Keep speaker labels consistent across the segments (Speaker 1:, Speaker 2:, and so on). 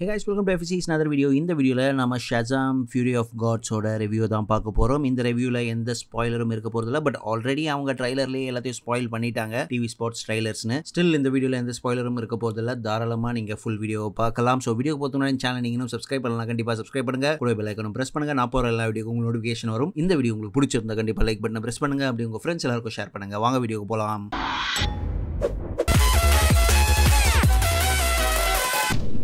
Speaker 1: Hey guys welcome to எஃபிசிஸ் another video இந்த வீடியோவில் நம்ம ஷஜாம் ஃபியூரி ஆஃப் காட்ஸோட ரிவ்யூ தான் பார்க்க போகிறோம் இந்த ரிவ்யூவில் எந்த ஸ்பாய்லரும் இருக்க போகிறதில்ல பட் ஆல்ரெடி அவங்க ட்ரைலர்லேயே எல்லாத்தையும் ஸ்பாயில் பண்ணிட்டாங்க டிவி ஸ்பாட்ஸ் ட்ரைலர்ஸ்னு ஸ்டில் இந்த வீடியோவில் எந்த ஸ்பாய்லரும் இருக்க போகிறதில்ல தாராளமாக நீங்கள் ஃபுல் வீடியோ பார்க்கலாம். ஸோ வீடியோ பொறுத்தவரை சேனல் நீங்கள் சப்ஸ்கிரைப் பண்ணலாம் கண்டிப்பாக சப்ஸ்கிரைப் பண்ணுங்க. கூட பெல் ஐக்கனும் ப்ரெஸ் பண்ணுங்க. நான் போகிற எல்லா வீடியோ உங்களுக்கு நோட்டிஃபிகேஷன் வரும். இந்த வீடியோ உங்களுக்கு பிடிச்சிருந்தா கண்டிப்பாக லைக் பட்டனை ப்ரெஸ் பண்ணுங்க. அப்படி உங்கள் ஃப்ரெண்ட்ஸ் எல்லாருக்கும் ஷேர் பண்ணுங்க. வாங்க வீடியோக்கு போகலாம்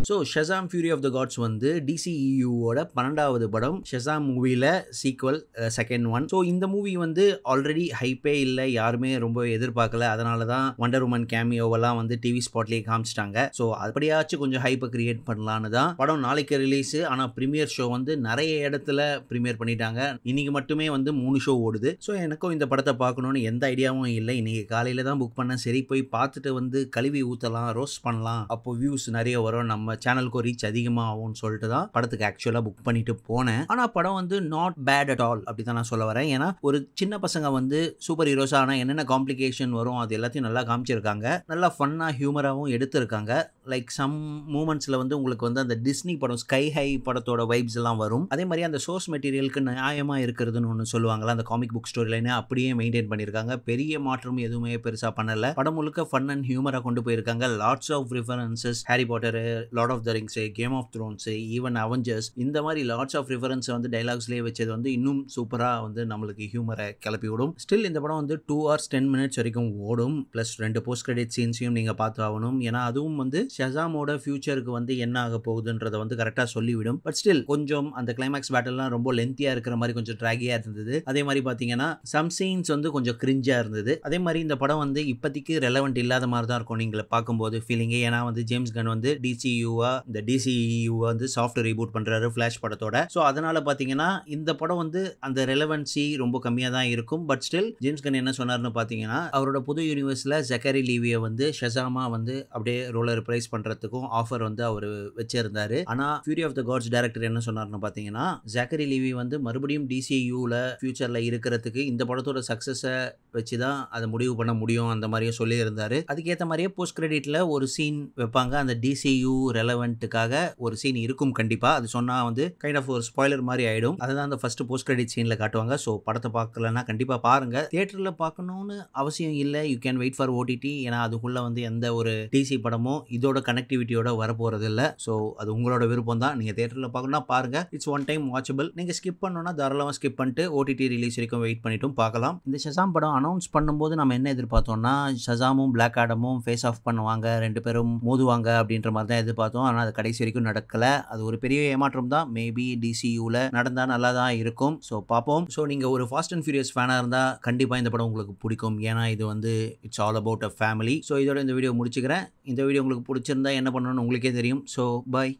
Speaker 1: so Shazam Fury of the Gods வந்து டிசிஇயூவோட பன்னெண்டாவது படம். ஷெசாம் மூவியில் சீக்வல் செகண்ட் ஒன் ஸோ இந்த மூவி வந்து ஆல்ரெடி ஹைப்பே இல்லை யாருமே ரொம்ப எதிர்பார்க்கல. அதனால தான் வண்டர் உமன் கேமியோவெல்லாம் வந்து டிவி ஸ்பாட்லேயே காமிச்சிட்டாங்க. ஸோ அப்படியாச்சும் கொஞ்சம் ஹைப்பை கிரியேட் பண்ணலான்னு தான். படம் நாளைக்கு ரிலீஸு ஆனால் ப்ரீமியர் ஷோ வந்து நிறைய இடத்துல ப்ரீமியர் பண்ணிட்டாங்க. இன்னைக்கு மட்டுமே வந்து மூணு ஷோ ஓடுது. ஸோ எனக்கும் இந்த படத்தை பார்க்கணுன்னு எந்த ஐடியாவும் இல்லை. இன்னைக்கு காலையில் தான் புக் பண்ணேன். சரி போய் பார்த்துட்டு வந்து கழுவி ஊற்றலாம் ரோஸ்ட் பண்ணலாம். அப்போ வியூஸ் நிறைய வரும். நம்ம சேனலுக்கு ரீச் அதிகமாக ஆகும்னு சொல்லிட்டு தான் படத்துக்கு ஆக்சுவலாக புக் பண்ணிட்டு போனேன். ஆனால் படம் வந்து நாட் பேட் அட் ஆல் அப்படி தான் நான் சொல்ல வரேன். ஏன்னா ஒரு சின்ன பசங்க வந்து சூப்பர் ஹீரோஸ் ஆனால் என்னென்ன காம்ப்ளிகேஷன் வரும் அது எல்லாத்தையும் நல்லா காமிச்சிருக்காங்க. நல்லா ஃபன்னாக ஹியூமராகவும் எடுத்திருக்காங்க. லைக் சம் மூமெண்ட்ஸில் வந்து உங்களுக்கு வந்து அந்த டிஸ்னி படம் ஸ்கை ஹை படத்தோட வைப்ஸ் எல்லாம் வரும். அதே மாதிரி அந்த சோர்ஸ் மெட்டீரியலுக்கு நியாயமாக இருக்கிறதுன்னு ஒன்று சொல்லுவாங்களா அந்த காமிக் புக் ஸ்டோரி லைனை அப்படியே மெயின்டைன் பண்ணியிருக்காங்க பெரிய மாற்றம் எதுவுமே பெருசாக பண்ணலை. படம் முழுக்க ஃபன் அண்ட் ஹியூமராக கொண்டு போயிருக்காங்க. Lots of references Harry Potter Lord of the Rings Game of Thrones even Avengers இந்த மாதிரி லாட்ஸ் ஆஃப் ரிஃபரன்ஸை வந்து டைலாக்ஸ்லேயே வச்சது வந்து இன்னும் சூப்பராக வந்து நம்மளுக்கு ஹியூமரை கிளப்பி விடும். ஸ்டில் இந்த படம் வந்து டூ ஹவர்ஸ் டென் மினிட்ஸ் வரைக்கும் ஓடும். ப்ளஸ் ரெண்டு போஸ்ட் கிரெடிட் சீன்ஸையும் நீங்கள் பார்த்து ஆகணும் ஏன்னா அதுவும் வந்து ஷசாமோட ஃபியூச்சருக்கு வந்து என்ன ஆக போகுதுன்றதை வந்து கரெக்டாக சொல்லிவிடும். பட் ஸ்டில் கொஞ்சம் அந்த கிளைமேக்ஸ் பேட்டல்லாம் ரொம்ப லென்த்தியாக இருக்கிற மாதிரி கொஞ்சம் ட்ராகியாக இருந்தது. அதே மாதிரி பார்த்தீங்கன்னா சம் சீன்ஸ் வந்து கொஞ்சம் கிரிஞ்சாக இருந்தது. அதே மாதிரி இந்த படம் வந்து இப்போதைக்கு ரெலவெண்ட் இல்லாத மாதிரி தான் இருக்கும் நீங்கள் பார்க்கும்போது ஃபீலிங்கே ஏன்னா வந்து ஜேம்ஸ் கன் வந்து டிசியூவா இந்த டிசிஇயூ வந்து சாஃப்ட்வேர் ரீபூட் பண்ணுறாரு ஃப்ளாஷ் படத்தோட. ஸோ அதனால் பார்த்தீங்கன்னா இந்த படம் வந்து அந்த ரெலவென்சி ரொம்ப கம்மியாக தான் இருக்கும். பட் ஸ்டில் ஜேம்ஸ் கன் என்ன சொன்னார்னு பார்த்தீங்கன்னா அவரோட புது யூனிவர்ஸில் ஜக்கரி லீவியை வந்து ஷசாமா வந்து அப்படியே ரோலர் ப்ரைஸ் பண்ணுறதுக்கும் ஆஃபர் வந்து அவர் வச்சிருந்தாரு. ஆனால் Fury of the Gods director என்ன சொன்னார்னு பார்த்தீங்கன்னா ஜாக்கரி லீவி வந்து மறுபடியும் டிசியூவில் ஃபியூச்சரில் இருக்கிறதுக்கு இந்த படத்தோட சக்ஸஸை வச்சு தான் அதை முடிவு பண்ண முடியும் அந்த மாதிரியும் சொல்லியிருந்தார். அதுக்கேற்ற மாதிரியே போஸ்ட் கிரெடிட்டில் ஒரு சீன் வைப்பாங்க. அந்த டிசியூ ரெலவெண்ட்டுக்காக ஒரு சீன் இருக்கும் கண்டிப்பாக அது சொன்னால் வந்து கைண்ட் ஆஃப் ஒரு ஸ்பாய்லர் மாதிரி ஆகிடும் அதை தான் அந்த ஃபஸ்ட்டு போஸ்ட் கிரெடிட் சீனில் காட்டுவாங்க. ஸோ படத்தை பார்க்கலன்னா கண்டிப்பாக பாருங்கள் தியேட்டரில் பார்க்கணுன்னு அவசியம் இல்லை. You can wait for OTT ஏன்னா அதுக்குள்ளே வந்து எந்த ஒரு டிசி படமோ இதோட கனெக்டிவிட்டியோட வரப்போகிறது இல்லை ஸோ அது உங்களோட விருப்பம் தான் நீங்கள் தேட்டரில் பார்க்கணும்னா பாருங்கள் இட்ஸ் ஒன் டைம் வாட்சபிள் நீங்கள் ஸ்கிப் பண்ணணும்னா தாராளமாக ஸ்கிப் பண்ணிட்டு ஓடிடி ரிலீஸ் வரைக்கும் வெயிட் பண்ணிட்டும் பார்க்கலாம். இந்த ஷசாம் படம் அனௌன்ஸ் பண்ணும்போது நம்ம என்ன எதிர்பார்த்தோம்னா ஷசாமும் பிளாக் ஆடமும் ஃபேஸ் ஆஃப் பண்ணுவாங்க. ரெண்டு பேரும் மோதுவாங்க அப்படின்ற மாதிரி தான் எதிர்பார்த்தோம். ஆனால் அது கடைசி வரைக்கும் நடக்கலை. அது ஒரு பெரிய ஏமாற்றம் தான். மேபி டிசியூவில் நடந்தால் நல்லா தான் இருக்கும். ஸோ பார்ப்போம். ஸோ நீங்கள் ஒரு ஃபாஸ்ட் அண்ட் ஃபியூரியஸ் ஃபேனாக இருந்தால் கண்டிப்பாக இந்த படம் உங்களுக்கு பிடிக்கும். ஏன்னா இது வந்து it's all about a family so இதோட இந்த வீடியோ முடிச்சுக்கிறேன். இந்த வீடியோ உங்களுக்கு பிடிச்சிருந்தா என்ன பண்ணணும்னு உங்களுக்கே தெரியும். So bye